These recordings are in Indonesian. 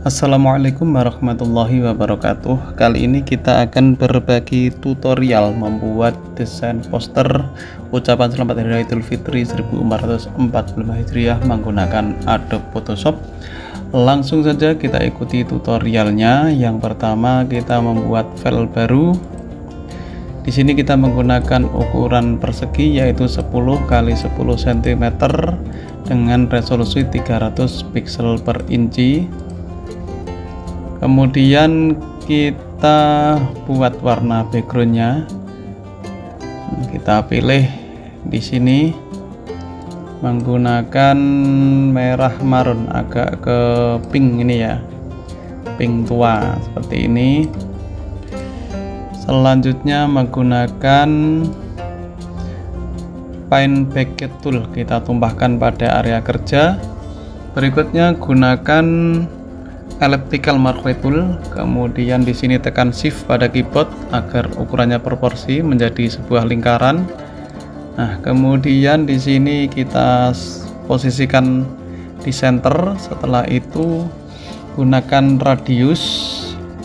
Assalamualaikum warahmatullahi wabarakatuh. Kali ini kita akan berbagi tutorial membuat desain poster ucapan selamat hari idul fitri 1445 hijriah menggunakan Adobe Photoshop. Langsung saja kita ikuti tutorialnya. Yang pertama kita membuat file baru. Di sini kita menggunakan ukuran persegi yaitu 10 kali 10 cm dengan resolusi 300 pixel per inci kemudian kita buat warna backgroundnya. Kita pilih di sini. Menggunakan merah marun agak ke pink ini ya. Pink tua seperti ini. Selanjutnya menggunakan paint bucket tool. Kita tumpahkan pada area kerja. Berikutnya gunakan elliptical tool kemudian di sini tekan shift pada keyboard agar ukurannya proporsi menjadi sebuah lingkaran. Nah kemudian di sini kita posisikan di center. Setelah itu gunakan radius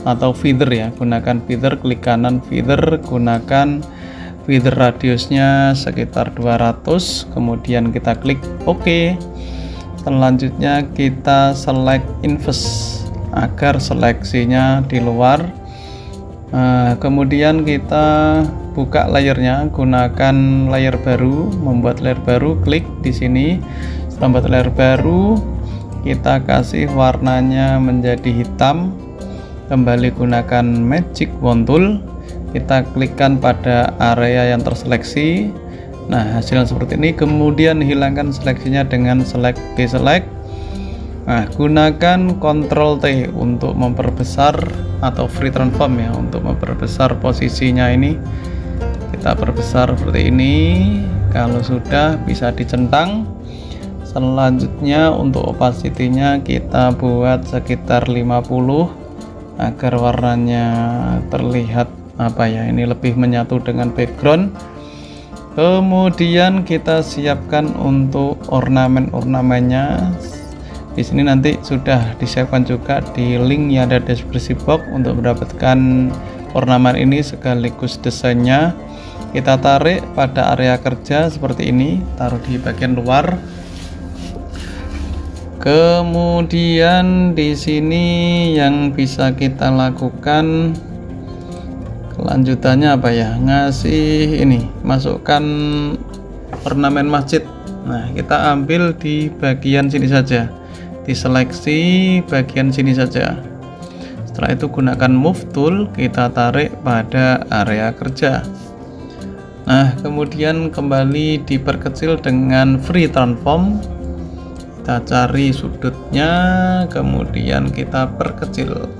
atau feather ya gunakan feather klik kanan feather gunakan feather radiusnya sekitar 200 kemudian kita klik OK. Selanjutnya kita select invest agar seleksinya di luar. Nah, kemudian kita buka layernya gunakan layer baru membuat layer baru klik di sini. Setelah membuat layer baru kita kasih warnanya menjadi hitam. Kembali gunakan magic wand tool. Kita klikkan pada area yang terseleksi. Nah hasilnya seperti ini. Kemudian hilangkan seleksinya dengan select deselect Nah, gunakan Ctrl T untuk memperbesar atau free transform ya, untuk memperbesar posisinya ini. Kita perbesar seperti ini. Kalau sudah bisa dicentang. Selanjutnya untuk opacity-nya kita buat sekitar 50 agar warnanya terlihat apa ya, ini lebih menyatu dengan background. Kemudian kita siapkan untuk ornamen-ornamennya di sini nanti sudah disiapkan juga di link yang ada deskripsi box untuk mendapatkan ornamen ini sekaligus desainnya. Kita tarik pada area kerja seperti ini taruh di bagian luar. Kemudian di sini yang bisa kita lakukan kelanjutannya apa ya? Ngasih ini masukkan ornamen masjid. Nah kita ambil di bagian sini saja diseleksi bagian sini saja. Setelah itu gunakan move tool kita tarik pada area kerja. Nah kemudian kembali diperkecil dengan free transform. Kita cari sudutnya kemudian kita perkecil.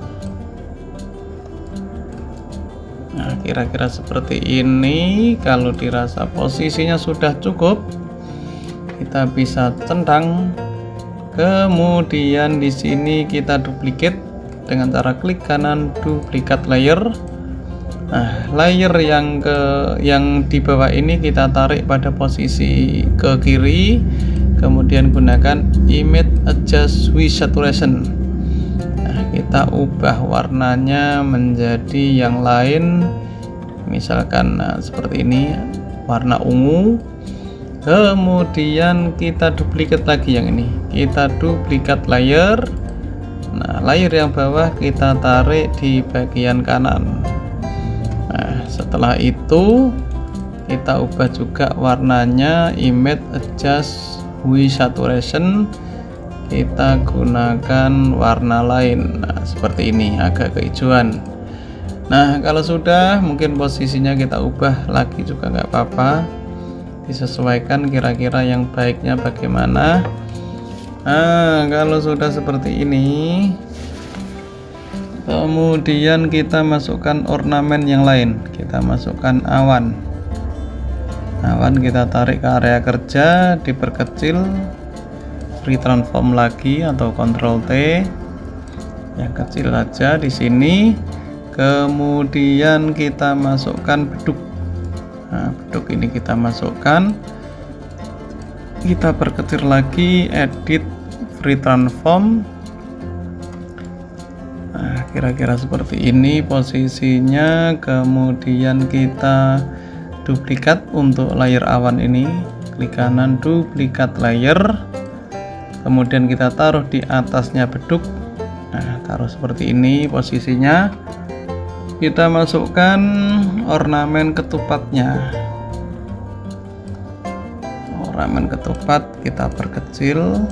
Nah kira-kira seperti ini. Kalau dirasa posisinya sudah cukup kita bisa centang kemudian di sini kita duplicate. Dengan cara klik kanan duplikat layer. Nah layer yang ke yang di bawah ini kita tarik pada posisi ke kiri. Kemudian gunakan image adjust with saturation. Nah kita ubah warnanya menjadi yang lain. Misalkan nah, seperti ini warna ungu kemudian kita duplikat lagi yang ini. Kita duplikat layer. Nah layer yang bawah kita tarik di bagian kanan. Nah setelah itu kita ubah juga warnanya image adjust with saturation. Kita gunakan warna lain. Nah seperti ini agak kehijauan. Nah kalau sudah mungkin posisinya kita ubah lagi juga nggak apa-apa disesuaikan kira-kira yang baiknya bagaimana. Nah kalau sudah seperti ini kemudian kita masukkan ornamen yang lain. Kita masukkan awan. Awan kita tarik ke area kerja diperkecil free transform lagi atau Ctrl T. Yang kecil aja di sini. Kemudian kita masukkan beduk nah beduk ini kita masukkan. Kita perkecil lagi edit free transform. Nah kira-kira seperti ini posisinya. Kemudian kita duplikat untuk layer awan ini. Klik kanan duplikat layer. Kemudian kita taruh di atasnya beduk. Nah taruh seperti ini posisinya kita masukkan ornamen ketupatnya ornamen ketupat kita perkecil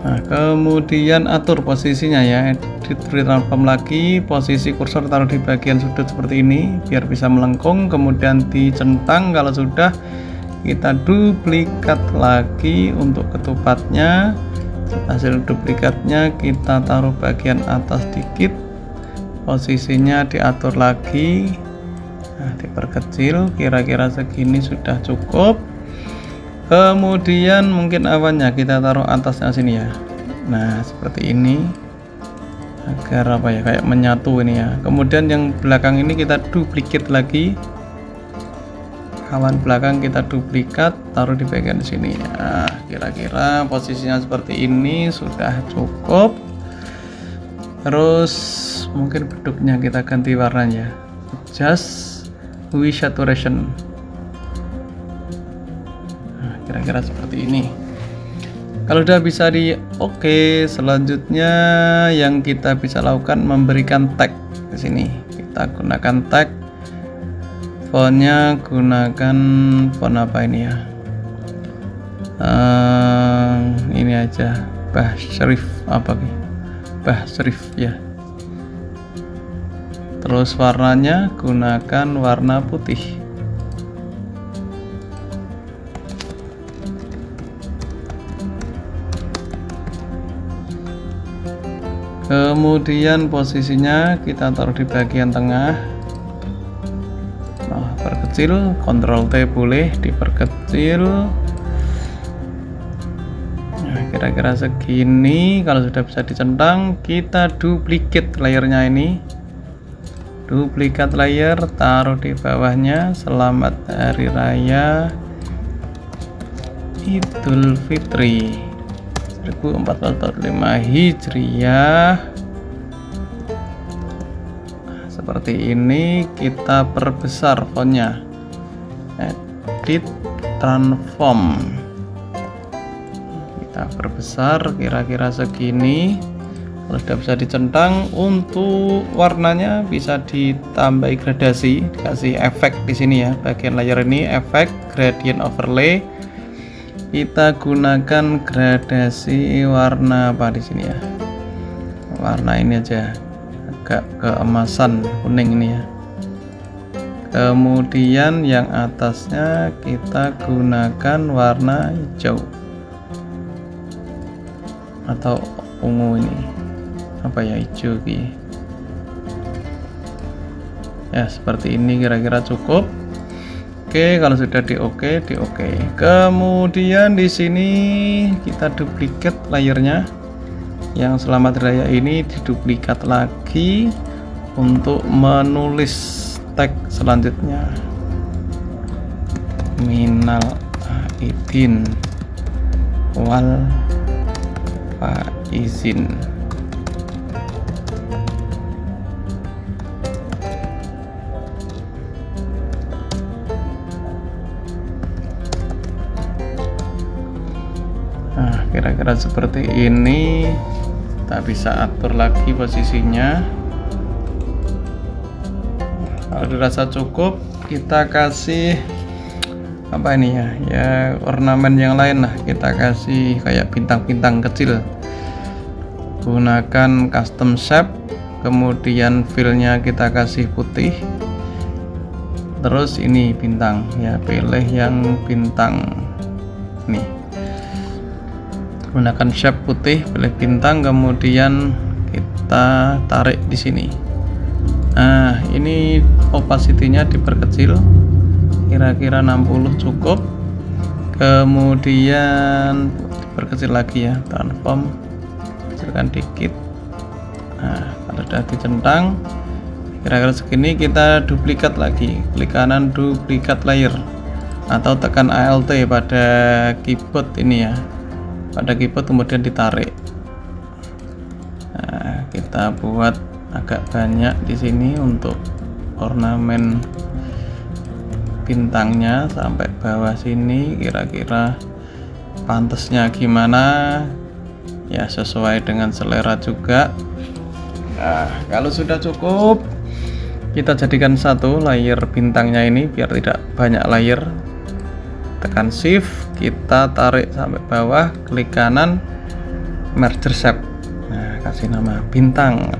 Nah, kemudian atur posisinya ya. Edit transform lagi, posisi kursor taruh di bagian sudut seperti ini biar bisa melengkung, kemudian dicentang kalau sudah kita duplikat lagi untuk ketupatnya. Hasil duplikatnya kita taruh bagian atas dikit. Posisinya diatur lagi. Nah, diperkecil. Kira-kira segini sudah cukup. Kemudian mungkin awannya kita taruh atasnya sini ya. Nah seperti ini. Agar apa ya kayak menyatu ini ya. Kemudian yang belakang ini kita duplikat lagi awan belakang kita duplikat taruh di bagian sini. Nah kira-kira posisinya seperti ini sudah cukup. Terus mungkin bentuknya kita ganti warnanya. Just wish saturation kira-kira seperti ini. Kalau udah bisa di oke okay, selanjutnya yang kita bisa lakukan memberikan tag ke sini. Kita gunakan tag fontnya gunakan font apa ini ya? Uh, ini aja. Bah serif apa nih bah serif ya. Terus warnanya gunakan warna putih. Kemudian posisinya kita taruh di bagian tengah perkecil Ctrl T boleh diperkecil. Nah kira-kira segini. Kalau sudah bisa dicentang kita duplikat layernya ini. Duplikat layer taruh di bawahnya. Selamat hari raya Idul Fitri 1445 Hijriah seperti ini kita perbesar fontnya. Edit transform. Kita perbesar kira-kira segini. Kalau sudah bisa dicentang untuk warnanya bisa ditambah gradasi dikasih efek di sini ya. Bagian layer ini efek gradient overlay. Kita gunakan gradasi warna apa di sini ya? Warna ini aja agak keemasan kuning ini ya kemudian yang atasnya kita gunakan warna hijau atau ungu ini apa ya hijau ki ya seperti ini kira-kira cukup Oke, kalau sudah di oke, di oke. Kemudian di sini kita duplikat layernya. Yang selamat raya ini diduplikat lagi untuk menulis tag selanjutnya. Minal aidin wal faizin. Kira-kira seperti ini. Kita bisa atur lagi posisinya. Kalau dirasa cukup kita kasih apa ini ya? Ya ornamen yang lain lah. Kita kasih kayak bintang-bintang kecil. Gunakan custom shape. Kemudian fillnya kita kasih putih. Terus ini bintang. Ya pilih yang bintang. Nih gunakan shape putih pilih bintang kemudian kita tarik di sini. Nah ini opacity-nya diperkecil kira-kira 60 cukup. Kemudian diperkecil lagi ya transform kecilkan dikit. Nah kalau sudah dicentang kira-kira segini kita duplikat lagi. Klik kanan duplikat layer. Atau tekan ALT pada keyboard ini ya pada keyboard kemudian ditarik. Nah kita buat agak banyak di sini untuk ornamen bintangnya sampai bawah sini. Kira-kira pantasnya gimana? Ya sesuai dengan selera juga. Nah kalau sudah cukup kita jadikan satu layer bintangnya ini biar tidak banyak layer tekan shift kita tarik sampai bawah klik kanan merger shape nah kasih nama bintang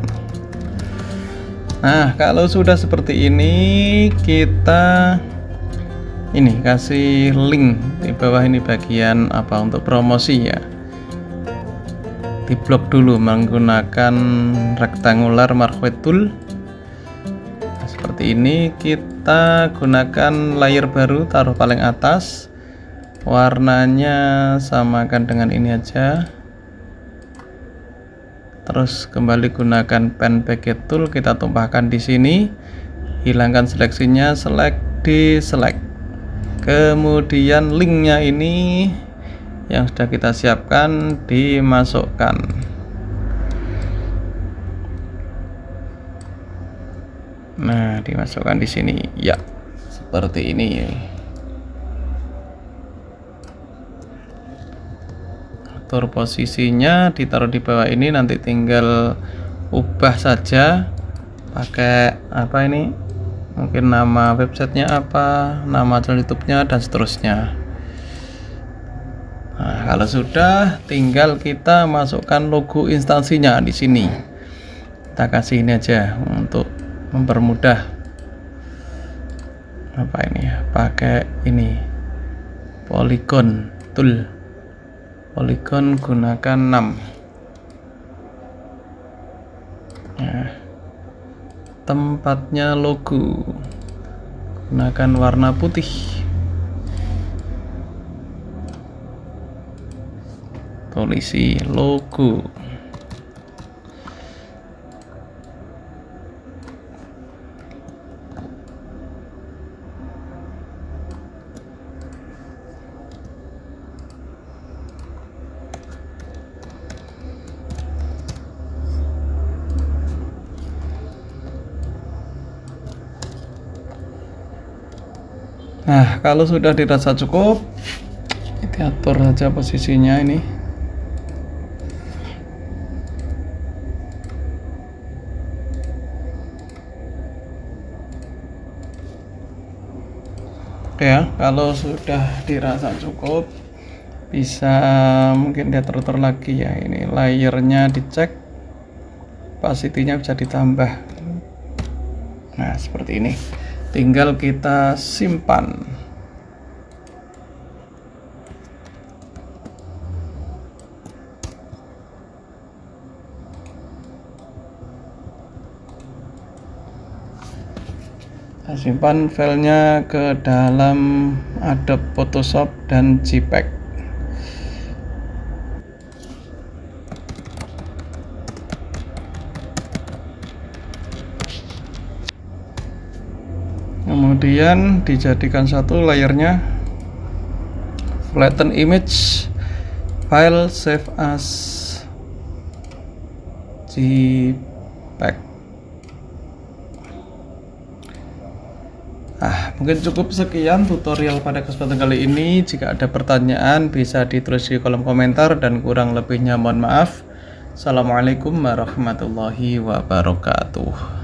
Nah, kalau sudah seperti ini, kita ini kasih link di bawah ini bagian apa untuk promosi ya. Di blok dulu menggunakan rectangular marquee tool. Nah, seperti ini kita gunakan layer baru taruh paling atas. Warnanya samakan dengan ini aja. Terus kembali gunakan pen packet tool kita tumpahkan di sini. Hilangkan seleksinya select di select kemudian linknya ini yang sudah kita siapkan dimasukkan. Nah dimasukkan di sini. Ya seperti ini atur posisinya ditaruh di bawah ini nanti tinggal ubah saja. Pakai apa ini? Mungkin nama websitenya apa nama channel youtube-nya dan seterusnya. Nah kalau sudah tinggal kita masukkan logo instansinya di sini. Kita kasih ini aja untuk mempermudah. Apa ini? Ya pakai ini polygon tool Polygon gunakan 6 nah, tempatnya logo. Gunakan warna putih. Tulisi logo Nah, kalau sudah dirasa cukup, kita atur saja posisinya ini. Oke ya, kalau sudah dirasa cukup, bisa mungkin diatur-atur lagi ya. Ini layernya dicek, opacity-nya bisa ditambah. Nah, seperti ini tinggal kita simpan. Simpan filenya ke dalam Adobe Photoshop dan JPEG kemudian dijadikan satu layernya flatten image file save as jpeg Ah, mungkin cukup sekian tutorial pada kesempatan kali ini. Jika ada pertanyaan bisa ditulis di kolom komentar dan kurang lebihnya mohon maaf. Assalamualaikum warahmatullahi wabarakatuh.